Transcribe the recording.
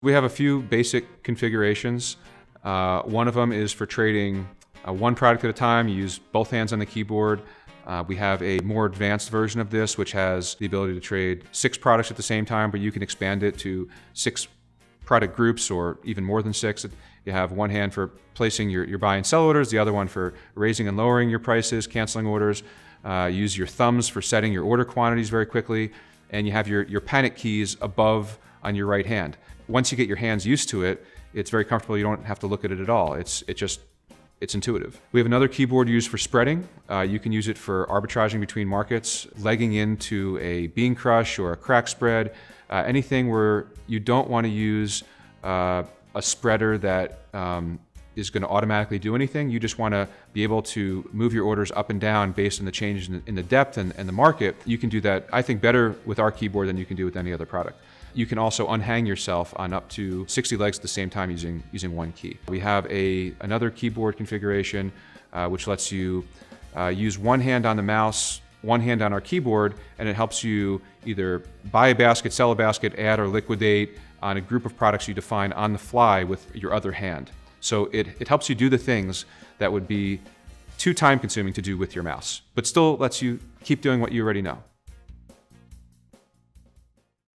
We have a few basic configurations. Uh, one of them is for trading uh, one product at a time. You use both hands on the keyboard. Uh, we have a more advanced version of this, which has the ability to trade six products at the same time, but you can expand it to six product groups or even more than six. You have one hand for placing your, your buy and sell orders, the other one for raising and lowering your prices, canceling orders. Uh, use your thumbs for setting your order quantities very quickly, and you have your, your panic keys above on your right hand. Once you get your hands used to it, it's very comfortable. You don't have to look at it at all. It's, it just it's intuitive. We have another keyboard used for spreading. Uh, you can use it for arbitraging between markets, legging into a bean crush or a crack spread, uh, anything where you don't want to use uh, a spreader that um, is going to automatically do anything. You just want to be able to move your orders up and down based on the changes in the, depth and, and the market. You can do that, I think, better with our keyboard than you can do with any other product. You can also unhang yourself on up to 60 legs at the same time using, using one key. We have a, another keyboard configuration uh, which lets you uh, use one hand on the mouse, one hand on our keyboard, and it helps you either buy a basket, sell a basket, add or liquidate on a group of products you define on the fly with your other hand. So it, it helps you do the things that would be too time consuming to do with your mouse, but still lets you keep doing what you already know.